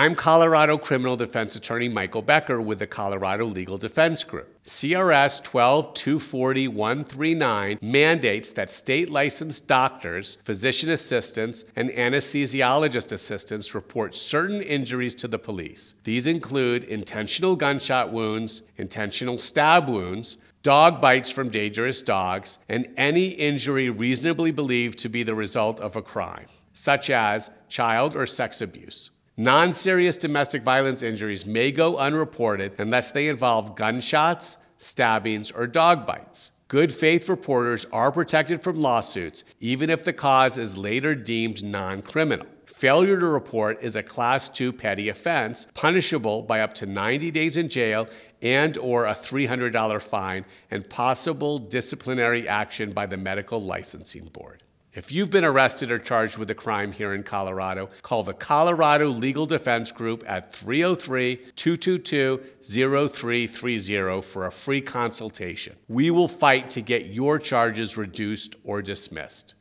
I'm Colorado criminal defense attorney Michael Becker with the Colorado Legal Defense Group. CRS 1224139 mandates that state licensed doctors, physician assistants, and anesthesiologist assistants report certain injuries to the police. These include intentional gunshot wounds, intentional stab wounds, dog bites from dangerous dogs, and any injury reasonably believed to be the result of a crime, such as child or sex abuse. Non serious domestic violence injuries may go unreported unless they involve gunshots, stabbings, or dog bites. Good faith reporters are protected from lawsuits, even if the cause is later deemed non criminal. Failure to report is a class 2 petty offense, punishable by up to 90 days in jail and or a $300 fine and possible disciplinary action by the medical licensing board. If you've been arrested or charged with a crime here in Colorado, call the Colorado Legal Defense Group at 303 222 0330 for a free consultation. We will fight to get your charges reduced or dismissed.